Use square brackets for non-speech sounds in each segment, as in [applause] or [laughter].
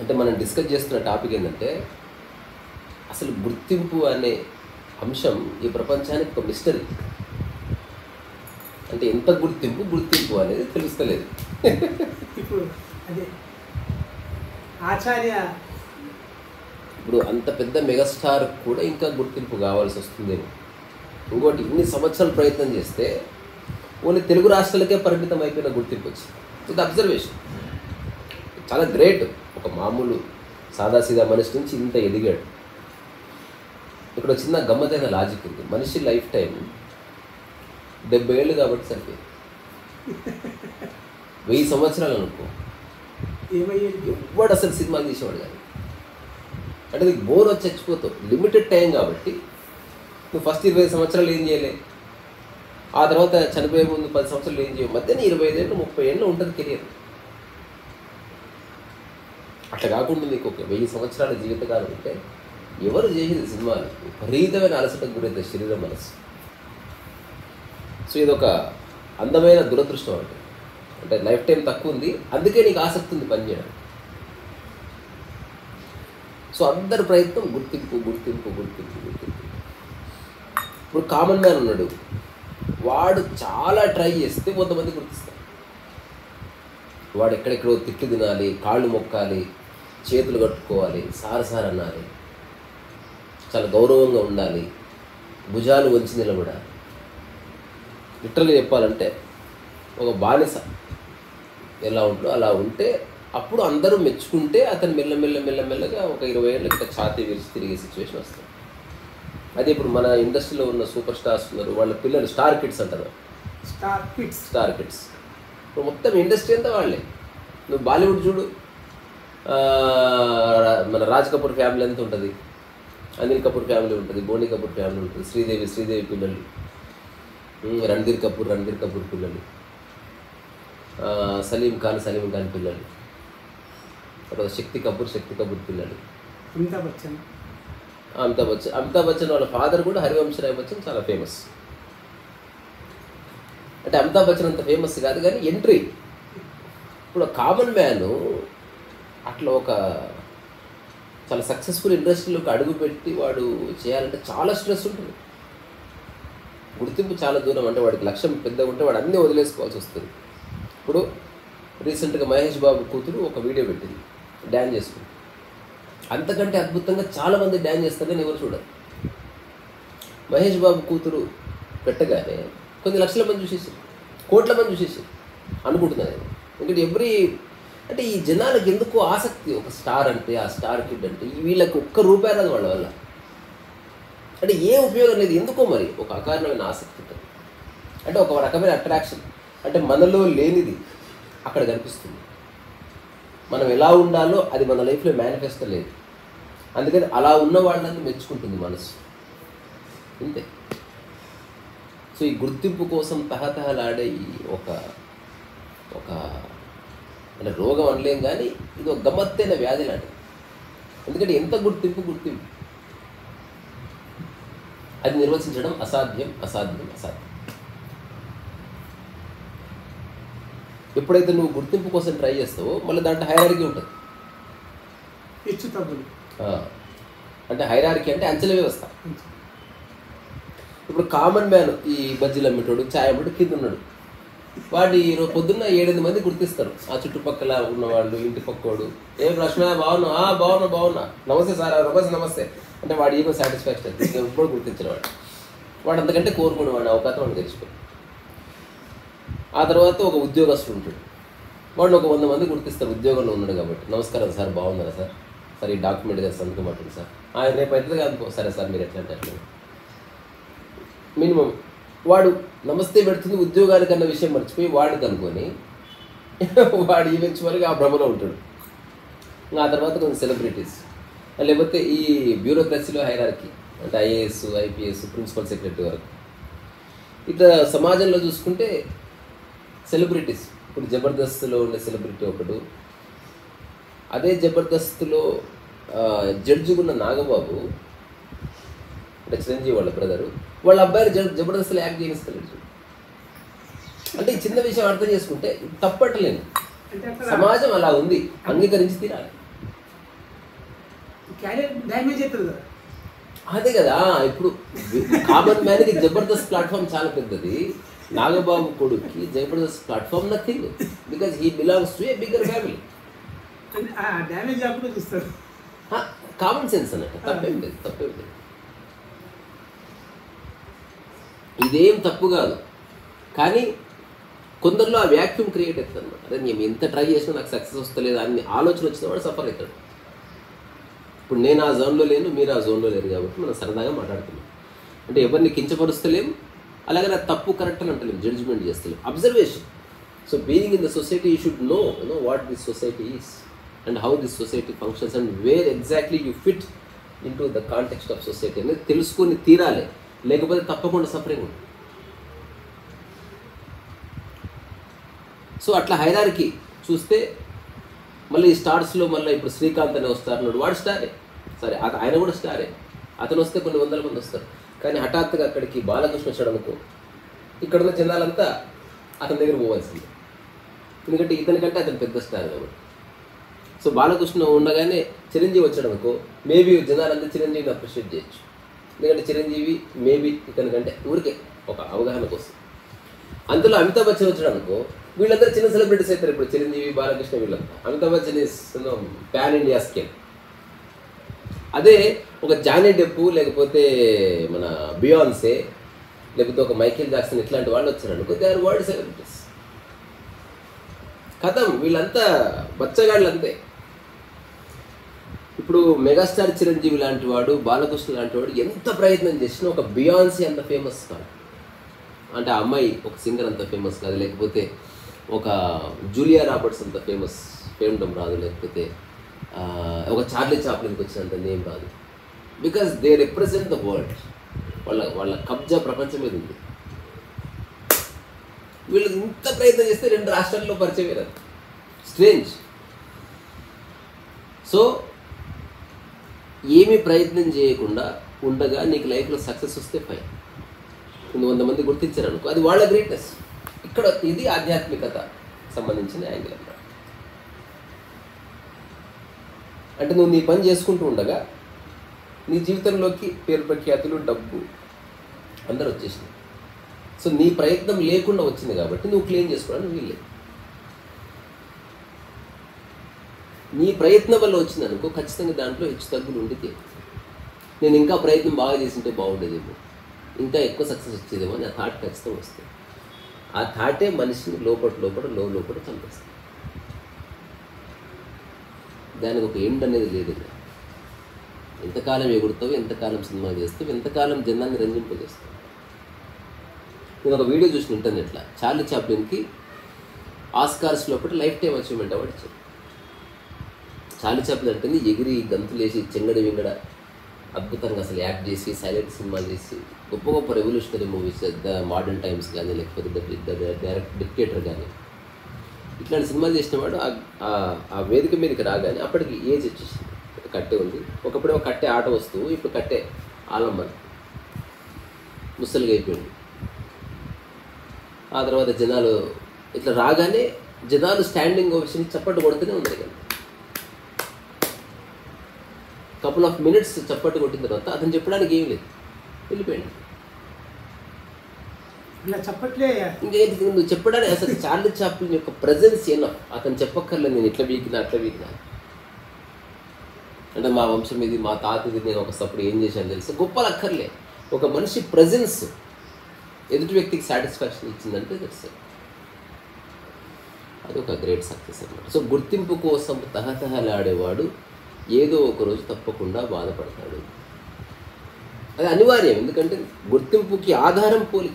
అంటే మనం డిస్కస్ చేస్తున్న టాపిక్ ఏంటంటే అసలు గుర్తింపు అనే అంశం ఈ ప్రపంచానికి ఒక మిస్టరీ అంటే ఎంత గుర్తింపు గుర్తింపు అనేది తెలుస్తలేదు. ఇప్పుడు అదే ఆచార్య ఇప్పుడు అంత పెద్ద మెగాస్టార్ కూడా ఇంకా గుర్తింపు కావాల్సి వస్తుందేమో. ఇంకోటి ఇన్ని సంవత్సరాలు ప్రయత్నం చేస్తే ఓన్లీ తెలుగు రాష్ట్రాలకే పరిమితం అయిపోయిన గుర్తింపు వచ్చింది. ఇది అబ్జర్వేషన్ చాలా గ్రేట్ ఒక మామూలు సాదాసీదా మనిషి నుంచి ఇంత ఎదిగాడు. ఇక్కడ చిన్న గమ్మతైన లాజిక్ ఉంది. మనిషి లైఫ్ టైం డెబ్బై ఏళ్ళు కాబట్టి సరిపోయింది. వెయ్యి సంవత్సరాలు అనుకో. ఎవ్వడు అసలు సినిమాలు తీసేవాడు కానీ అంటే నీకు బోర్ వచ్చి చచ్చిపోతావు. లిమిటెడ్ టైం కాబట్టి నువ్వు ఫస్ట్ ఇరవై ఐదు సంవత్సరాలు ఏం చేయలే. ఆ తర్వాత చనిపోయే ముందు పది సంవత్సరాలు ఏం చేయవు. మధ్యన ఇరవై ఐదేళ్ళు ముప్పై ఏళ్ళు ఉంటుంది కెరియర్. అట్లా కాకుండా నీకు ఒక వెయ్యి సంవత్సరాల జీవితకాలం ఉంటే ఎవరు చేసేది సినిమాలు? విపరీతమైన అలసటకు గురైతే శరీరం మనసు సో ఇది ఒక అందమైన దురదృష్టం అంటే అంటే లైఫ్ టైం తక్కువ ఉంది అందుకే నీకు ఆసక్తి ఉంది పనిచేయడం సో అందరి ప్రయత్నం గుర్తింపు గుర్తింపు గుర్తింపు గుర్తింపు. ఇప్పుడు కామన్ మ్యాన్ ఉన్నాడు. వాడు చాలా ట్రై చేస్తే కొంతమంది గుర్తిస్తారు. వాడు ఎక్కడెక్కడో తిట్లు తినాలి కాళ్ళు మొక్కాలి చేతులు కట్టుకోవాలి సార్ సార్ అనాలి. చాలా గౌరవంగా ఉండాలి. భుజాలు వంచి నిలబడాలి. లిటరల్గా చెప్పాలంటే ఒక బానిస ఎలా ఉంటుందో అలా ఉంటే అప్పుడు అందరూ మెచ్చుకుంటే అతను మెల్లమెల్ల మెల్లమెల్లగా ఒక ఇరవై ఏళ్ళకి ఇట్లా ఛాతీ విరిచి తిరిగే సిచ్యువేషన్ వస్తుంది. అదే ఇప్పుడు మన ఇండస్ట్రీలో ఉన్న సూపర్ స్టార్స్ ఉన్నారు. వాళ్ళ పిల్లలు స్టార్ కిడ్స్ అంటారు. Star kids. Star kids. ఇప్పుడు మొత్తం ఇండస్ట్రీ అంతా వాళ్ళే. నువ్వు బాలీవుడ్ చూడు. మన రాజ్ కపూర్ ఫ్యామిలీ అంతా ఉంటుంది. అనిల్ కపూర్ ఫ్యామిలీ ఉంటుంది బోనీ కపూర్ ఫ్యామిలీ ఉంటుంది శ్రీదేవి శ్రీదేవి పిల్లలు. రణ్ధీర్ కపూర్ రణ్ధీర్ కపూర్ పిల్లలు. సలీం ఖాన్ సలీం ఖాన్ పిల్లలు. తర్వాత శక్తి కపూర్ శక్తి కపూర్ పిల్లలు. అమితాబ్ బచ్చన్. అమితాబ్ బచ్చన్ అమితాబ్ బచ్చన్ వాళ్ళ ఫాదర్ కూడా హరివంశ రాయ్ బచ్చన్ చాలా ఫేమస్. అంటే అమితాబ్ బచ్చన్ అంత ఫేమస్ కాదు కానీ ఎంట్రీ ఇప్పుడు కామన్ మ్యాన్ అట్లా ఒక చాలా సక్సెస్ఫుల్ ఇండస్ట్రీలోకి అడుగు పెట్టి వాడు చేయాలంటే చాలా స్ట్రెస్ ఉంటుంది. గుర్తింపు చాలా దూరం అంటే వాడికి లక్ష్యం పెద్దగా ఉంటే వాడు అన్నీ వదిలేసుకోవాల్సి వస్తుంది. ఇప్పుడు రీసెంట్గా మహేష్ బాబు కూతురు ఒక వీడియో పెట్టింది. డ్యాన్స్ చేసుకుంది. అంతకంటే అద్భుతంగా చాలామంది డ్యాన్స్ చేస్తారని ఎవరు చూడరు. మహేష్ బాబు కూతురు పెట్టగానే కొన్ని లక్షల మంది చూసేసి కోట్ల మంది చూసేసి అనుకుంటున్నాను నేను. ఎందుకంటే ఎవ్రీ అంటే ఈ జనాలకు ఎందుకు ఆసక్తి ఒక స్టార్ అంటే ఆ స్టార్ కిడ్ అంటే వీళ్ళకి ఒక్క రూపాయి రాదు వాళ్ళ వల్ల. అంటే ఏ ఉపయోగం లేదు ఎందుకో మరి ఒక అకారణమైన ఆసక్తి ఉంటుంది. అంటే ఒక రకమైన అట్రాక్షన్ అంటే మనలో లేనిది అక్కడ కనిపిస్తుంది. మనం ఎలా ఉండాలో అది మన లైఫ్లో మేనిఫెస్టో లేదు. అందుకని అలా ఉన్న వాళ్ళని మెచ్చుకుంటుంది మనసు. అంతే సో ఈ గుర్తింపు కోసం తహతహలాడే ఈ ఒక ఒక అంటే రోగం అనలేం కానీ ఇది ఒక గమ్మత్తైన వ్యాధి లాంటిది. ఎందుకంటే ఎంత గుర్తింపు గుర్తింపు? అది నిర్వచించడం అసాధ్యం అసాధ్యం అసాధ్యం. ఎప్పుడైతే నువ్వు గుర్తింపు కోసం ట్రై చేస్తావో మళ్ళీ దాంట్లో హైరార్కీ ఉంటుంది. ఆ, అంటే హైరార్కీ అంటే అంచెల వ్యవస్థ. ఇప్పుడు కామన్ మ్యాన్ ఈ బజ్జీలు అమ్మేటోడు ఛాయ్ అమ్మేటోడు కింద ఉన్నాడు. వాడి రోజు పొద్దున్న ఏడెనిమిది మంది గుర్తిస్తారు. ఆ చుట్టుపక్కల ఉన్నవాళ్ళు ఇంటి పక్కోడు. ఏం ప్రశ్న బాగున్నా ఆ, బాగున్నా బాగున్నా. నమస్తే సార్ ఆ, నమస్తే నమస్తే. అంటే వాడు ఈగో సాటిస్ఫాక్షన్ ఎప్పుడు గుర్తించినవాడు వాడు వాడు అంతకంటే కోరుకునే వాడు అవకాశం వాడు తెలిసిపోయి ఆ తర్వాత ఒక ఉద్యోగస్తుడు ఉంటాడు. వాడిని ఒక వంద మంది గుర్తిస్తారు. ఉద్యోగంలో ఉన్నాడు కాబట్టి. నమస్కారం సార్ బాగున్నారా సార్? సార్ ఈ డాక్యుమెంట్ కదా సంతకం పట్టింది సార్. ఆయన రేపు అవుతుంది కాదు సరే సార్ మీరు ఎట్లా అంటే అట్లా మినిమం. వాడు నమస్తే పెడుతుంది ఉద్యోగానికి అన్న విషయం మర్చిపోయి వాడికి అనుకొని [laughs] వాడు ఈవెన్చువల్గా ఆ భ్రమలో ఉంటాడు. ఇంకా ఆ తర్వాత కొన్ని సెలబ్రిటీస్ లేకపోతే ఈ బ్యూరోక్రసీలో హైరార్కీ అంటే ఐఏఎస్ ఐపీఎస్ ప్రిన్సిపల్ సెక్రటరీ వరకు. ఇట్లా సమాజంలో చూసుకుంటే సెలబ్రిటీస్ ఇప్పుడు జబర్దస్త్లో ఉండే సెలబ్రిటీ ఒకడు. అదే జబర్దస్త్లో ఆ, ఉన్న నాగబాబు అంటే చిరంజీవి వాళ్ళ బ్రదరు వాళ్ళ అబ్బాయిని జబ జబర్దస్త్లో యాక్ట్ చేయిస్తాడు చూడు. అంటే ఈ చిన్న విషయం అర్థం చేసుకుంటే తప్పట్లేను అక్కడ సమాజం అలా ఉంది. అంగీకరించి తీరాలి. అదే కదా ఇప్పుడు కామన్ మ్యాన్కి జబర్దస్త్ ప్లాట్ఫామ్ చాలా పెద్దది. నాగబాబు కొడుక్కి Jabardasth platform nothing. Because he belongs to a bigger family common sense అన్నట్టు. తప్పేం లేదు తప్పేం లేదు. ఇదేం తప్పు కాదు. కానీ కొందరిలో ఆ వ్యాక్యూమ్ క్రియేట్ అవుతుంది అనమాట అదే నేను ఎంత ట్రై చేసినా నాకు సక్సెస్ వస్తలేదు అని ఆలోచన వచ్చిన వాడు సఫర్ అవుతాడు. ఇప్పుడు నేను ఆ జోన్లో లేను మీరు ఆ జోన్లో లేరు కాబట్టి మనం సరదాగా మాట్లాడుతున్నాం. అంటే ఎవరిని కించపరుస్తలేం అలాగే నాకు తప్పు కరెక్ట్ అని అంటలేం judgement చేస్తలేం observation so being in the society you should know know what this society is and how this society functions and where exactly you fit in to the context of society అనేది తెలుసుకొని తీరాలి. లేకపోతే తప్పకుండా suffering ఉంటుంది. So అట్లా hierarchy చూస్తే మళ్ళీ ఈ స్టార్స్లో మళ్ళీ ఇప్పుడు శ్రీకాంత్ అనే వస్తారు వాడు స్టారే సరే ఆయన కూడా స్టారే అతను వస్తే కొన్ని వందల మంది వస్తారు. కానీ హఠాత్తుగా అక్కడికి బాలకృష్ణ వచ్చాడు అనుకో ఇక్కడ ఉన్న జనాలంతా అతని దగ్గర పోవాల్సింది. ఎందుకంటే ఇతనికంటే అతను పెద్ద స్టార్ కాబట్టి. సో బాలకృష్ణ ఉండగానే చిరంజీవి వచ్చాడు అనుకో మేబీ జనాలంతా చిరంజీవిని అప్రిషియేట్ చేయొచ్చు. ఎందుకంటే చిరంజీవి మేబీ ఇతనికంటే ఊరికే ఒక అవగాహన కోసం. అందులో అమితాబ్ బచ్చన్ వచ్చాడు అనుకో వీళ్ళందరూ చిన్న సెలబ్రిటీస్ అవుతారు ఇప్పుడు చిరంజీవి బాలకృష్ణ వీళ్ళంతా. Amitabh Bachchan is pan India scale అదే ఒక జానీ డెప్పు లేకపోతే మన బియాన్సే లేకపోతే ఒక మైకేల్ జాక్సన్ ఇట్లాంటి వాళ్ళు వచ్చారు అనుకో దే ఆర్ వరల్డ్ సెలబ్రిటీస్ కథం వీళ్ళంతా బచ్చగాళ్ళు అంతే ఇప్పుడు మెగాస్టార్ చిరంజీవి లాంటి వాడు బాలకృష్ణ లాంటి వాడు ఎంత ప్రయత్నం చేసినా ఒక బియాన్సీ అంత ఫేమస్ కాదు. అంటే ఆ అమ్మాయి ఒక సింగర్ అంత ఫేమస్ కాదు లేకపోతే ఒక జూలియా రాబర్ట్స్ అంత ఫేమస్ ఫేమ్డం రాదు లేకపోతే ఒక చార్లీ చాప్లిన్కి వచ్చినంత నేమ్ రాదు. Because they represent the world వాళ్ళ వాళ్ళ కబ్జా ప్రపంచం మీద ఉంది. వీళ్ళు ఇంత ప్రయత్నం చేస్తే రెండు రాష్ట్రాల్లో పరిచయం లేదు స్ట్రేంజ్ సో ఏమి ప్రయత్నం చేయకుండా ఉండగా నీకు లైఫ్లో సక్సెస్ వస్తే ఫైన్ నువ్వు వంద మంది గుర్తించారు అనుకో అది వాళ్ళ గ్రేట్నెస్ ఇక్కడ ఇది ఆధ్యాత్మికత సంబంధించిన యాంగిల్ అన్నమాట. అంటే నువ్వు నీ పని చేసుకుంటూ ఉండగా నీ జీవితంలోకి పేరు ప్రఖ్యాతులు డబ్బు అందరూ వచ్చేసింది సో నీ ప్రయత్నం లేకుండా వచ్చింది కాబట్టి నువ్వు క్లెయిమ్ చేసుకోవడానికి వీల్లేదు. నీ ప్రయత్నం వల్ల వచ్చింది అనుకో ఖచ్చితంగా దాంట్లో హెచ్చు తగ్గులు ఉండితే నేను ఇంకా ప్రయత్నం బాగా చేసింటే బాగుండేదేమో. ఇంకా ఎక్కువ సక్సెస్ వచ్చేదేమో అని ఆ థాట్ ఖచ్చితంగా వస్తుంది. ఆ థాటే మనిషిని లోపల లోపల లో లోపల చంపేస్తుంది. దానికి ఒక ఎండ్ అనేది లేదు ఎంతకాలం ఎగురుతావు ఎంతకాలం సినిమా చేస్తావు ఎంతకాలం జనాన్ని రంజింపజేస్తావు. నేను ఒక వీడియో చూసిన ఇంటర్నెట్లో చార్లీ చాప్లిన్కి ఆస్కార్స్ లోపల లైఫ్ టైం అచీవ్మెంట్ అవార్డు ఇచ్చారు. చాలు చేపలు అంటుంది. ఎగిరి గంతులేసి చెంగడి వింగడ అద్భుతంగా అసలు యాక్ట్ చేసి సైలెంట్ సినిమా చేసి గొప్ప గొప్ప revolutionary movies the modern times కానీ లేకపోతే ద డైరెక్ట్ డిక్టేటర్ కానీ ఇట్లాంటి సినిమాలు చేసిన వాడు ఆ- ఆ- వేదిక మీదకి రాగానే అప్పటికి ఏజ్ వచ్చేసింది. కట్టె ఉంది. ఒకప్పుడు ఒక కట్టే ఆట వస్తువు ఇప్పుడు కట్టే ఆలంబన. ముసలిగా అయిపోయింది ఆ తర్వాత జనాలు ఇట్లా రాగానే జనాలు స్టాండింగ్ ఓవేషన్ చప్పట్టు కొడుతూనే ఉన్నారు కానీ కపుల్ ఆఫ్ మినిట్స్ చప్పట్టు కొట్టిన తర్వాత అతను చెప్పడానికి ఏం లేదు. వెళ్ళిపోయాడు. నువ్వు చెప్పడానికి అసలు చార్లీ చాప్లిన్ యొక్క ప్రజెన్స్ ఏనో అతను చెప్పక్కర్లేదు నేను ఇట్లా వీకినా అట్లా వీకినా అంటే మా వంశం ఇది మా తాతది నేను ఒకప్పుడు ఏం చేశాను తెలుసు? గొప్పలు అక్కర్లే ఒక మనిషి ప్రజెన్స్ ఎదుటి వ్యక్తికి సాటిస్ఫాక్షన్ ఇచ్చిందంటే దట్స్ అది ఒక గ్రేట్ సక్సెస్ అన్నమాట. సో గుర్తింపు కోసం తహతహలాడేవాడు ఏదో ఒక రోజు తప్పకుండా బాధపడతాడు. అది అనివార్యం ఎందుకంటే గుర్తింపుకి ఆధారం పోలిక.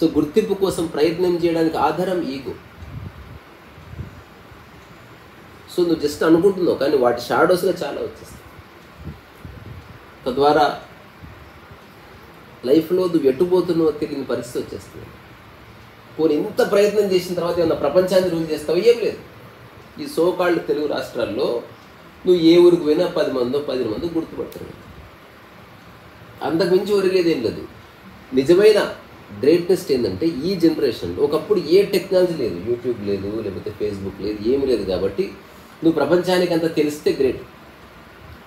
సో గుర్తింపు కోసం ప్రయత్నం చేయడానికి ఆధారం ఈగో. సో నువ్వు జస్ట్ అనుకుంటున్నావు కానీ వాటి షాడోస్గా చాలా వచ్చేస్తాయి. తద్వారా లైఫ్లో నువ్వు ఎట్టుపోతున్నావో తెలియని పరిస్థితి వచ్చేస్తుంది. పోనీ ఎంత ప్రయత్నం చేసిన తర్వాత ఏమన్నా ప్రపంచాన్ని రూల్ చేస్తావు? ఏం లేదు. ఈ సోకాళ్ళు తెలుగు రాష్ట్రాల్లో నువ్వు ఏ ఊరికి పోయినా పది మందో పది మంది గుర్తుపడతారు. అంతకు మించి ఒరిగేది ఏం లేదు. నిజమైన గ్రేట్నెస్ ఏంటంటే ఈ జనరేషన్ ఒకప్పుడు ఏ టెక్నాలజీ లేదు. యూట్యూబ్ లేదు లేకపోతే ఫేస్బుక్ లేదు ఏమి లేదు కాబట్టి నువ్వు ప్రపంచానికి అంత తెలిస్తే గ్రేట్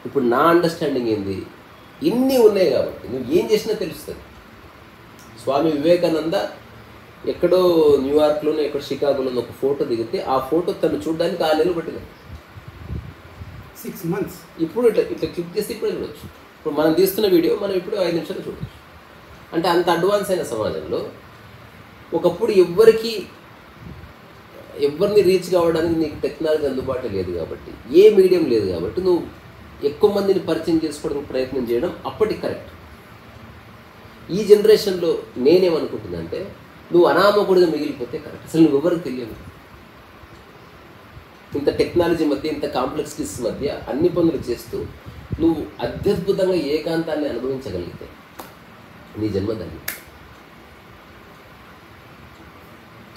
ఇప్పుడు నా అండర్స్టాండింగ్ ఏంది? ఇన్ని ఉన్నాయి కాబట్టి నువ్వు ఏం చేసినా తెలుస్తుంది. స్వామి వివేకానంద ఎక్కడో న్యూయార్క్లోనో ఎక్కడో షికాగోలోనో ఒక ఫోటో దిగితే ఆ ఫోటో తను చూడడానికి ఆ నెలలు పట్టింది. సిక్స్ మంత్స్ ఇప్పుడు ఇట్లా ఇట్లా క్లిక్ చేస్తే ఇప్పుడు చూడొచ్చు. ఇప్పుడు మనం తీస్తున్న వీడియో మనం ఇప్పుడు ఐదు నిమిషాలు చూడొచ్చు. అంటే అంత అడ్వాన్స్ అయిన సమాజంలో ఒకప్పుడు ఎవ్వరికి ఎవరిని రీచ్ కావడానికి నీకు టెక్నాలజీ అందుబాటులో లేదు కాబట్టి ఏ మీడియం లేదు కాబట్టి నువ్వు ఎక్కువ మందిని పరిచయం చేసుకోవడానికి ప్రయత్నం చేయడం అప్పటికి కరెక్ట్ ఈ జనరేషన్లో నేనేమనుకుంటున్నానంటే నువ్వు అనామకుడిగా మిగిలిపోతే కరెక్ట్ అసలు నువ్వు ఎవరికి తెలియదు. ఇంత టెక్నాలజీ మధ్య ఇంత కాంప్లెక్సిటీస్ మధ్య అన్ని పనులు చేస్తూ నువ్వు అత్యద్భుతంగా ఏకాంతాన్ని అనుభవించగలిగితే నీ జన్మదాన్ని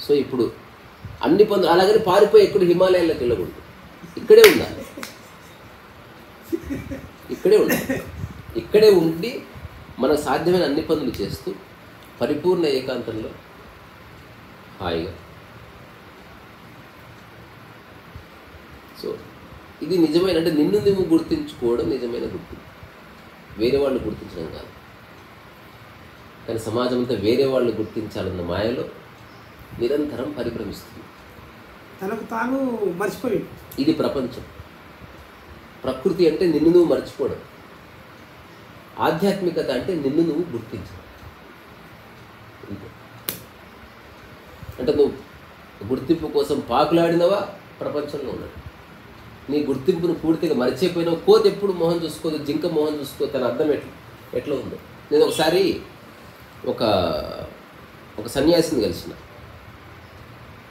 సో ఇప్పుడు అన్ని పనులు అలాగని పారిపోయి ఎక్కడ హిమాలయాల్లోకి వెళ్ళకూడదు. ఇక్కడే ఉండాలి. ఇక్కడే ఉండాలి. ఇక్కడే ఉండి మనకు సాధ్యమైన అన్ని పనులు చేస్తూ పరిపూర్ణ ఏకాంతంలో హాయిగా సో ఇది నిజమైన అంటే నిన్ను నువ్వు గుర్తించుకోవడం నిజమైన గుర్తింపు వేరే వాళ్ళు గుర్తించడం కాదు. కానీ సమాజం అంతా వేరే వాళ్ళు గుర్తించాలన్న మాయలో నిరంతరం పరిభ్రమిస్తుంది. తనకు తాను మర్చిపోయాడు ఇది ప్రపంచం. ప్రకృతి అంటే నిన్ను నువ్వు మర్చిపోవడం. ఆధ్యాత్మికత అంటే నిన్ను నువ్వు గుర్తించడం ఇంతే. అంటే నువ్వు గుర్తింపు కోసం పాకులాడినవా? ప్రపంచంలో ఉన్నాడు నీ గుర్తింపును పూర్తిగా మర్చిపోయినావు? కోతి ఎప్పుడు మొహం చూసుకోదు జింక మొహం చూసుకో తన అర్థం ఎట్లా? ఎట్లా ఉందో. నేను ఒకసారి ఒక ఒక సన్యాసిని కలిసిన.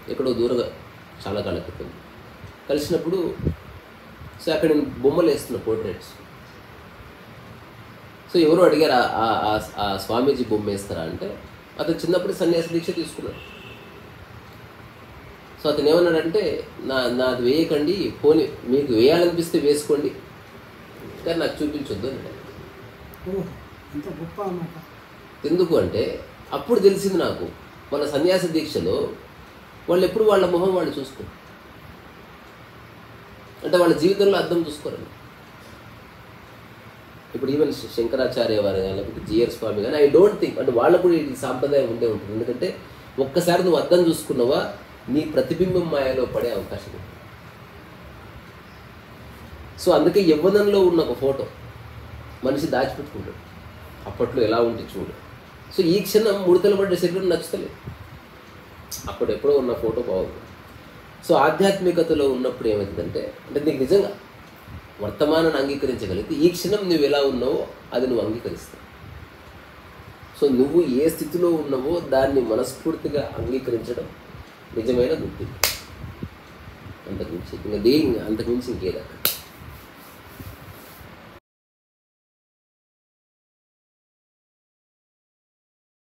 ఎక్కడో దూరంగా చాలా కాలం క్రితం. కలిసినప్పుడు సో అక్కడ నేను బొమ్మలు వేస్తున్న పోర్ట్రేట్స్ సో ఎవరు అడిగారు ఆ- ఆ- ఆ స్వామీజీ బొమ్మ వేస్తారా? అంటే అతను చిన్నప్పుడు సన్యాసి దీక్ష తీసుకున్నాడు. సో అతను ఏమన్నాడంటే నా నాది వేయకండి పోనీ మీకు వేయాలనిపిస్తే వేసుకోండి. కానీ నాకు చూపించొద్దు అని ఎందుకు అంటే అప్పుడు తెలిసింది నాకు వాళ్ళ సన్యాస దీక్షలో వాళ్ళు ఎప్పుడు వాళ్ళ మొహం వాళ్ళు చూసుకోరు. అంటే వాళ్ళ జీవితంలో అర్థం చూసుకోరండి ఇప్పుడు ఈవెన్ శంకరాచార్య వారు కానీ లేకపోతే జిఆర్ స్వామి కానీ ఐ డోంట్ థింక్ అంటే వాళ్ళకు కూడా ఇది సాంప్రదాయం ఉండే ఉంటుంది. ఎందుకంటే ఒక్కసారి నువ్వు అర్థం చూసుకున్నావా నీ ప్రతిబింబం మాయలో పడే అవకాశం ఉంది. సో అందుకే యవ్వనంలో ఉన్న ఒక ఫోటో మనిషి దాచిపెట్టుకుంటాడు. అప్పట్లో ఎలా ఉంటే చూడు. సో ఈ క్షణం ముడతలు పడ్డ శరీరం నచ్చుతలేదు. అప్పుడు ఎప్పుడో ఉన్న ఫోటో బాగుంది. సో ఆధ్యాత్మికతలో ఉన్నప్పుడు ఏమవుతుందంటే అంటే నీకు నిజంగా వర్తమానాన్ని అంగీకరించగలిగితే ఈ క్షణం నువ్వు ఎలా ఉన్నావో అది నువ్వు అంగీకరిస్తావు. సో నువ్వు ఏ స్థితిలో ఉన్నావో దాన్ని మనస్ఫూర్తిగా అంగీకరించడం నిజమైన గుర్తింపు. అంతకుమించి ఇంకా దేని అంతకుమించి ఇంకేదా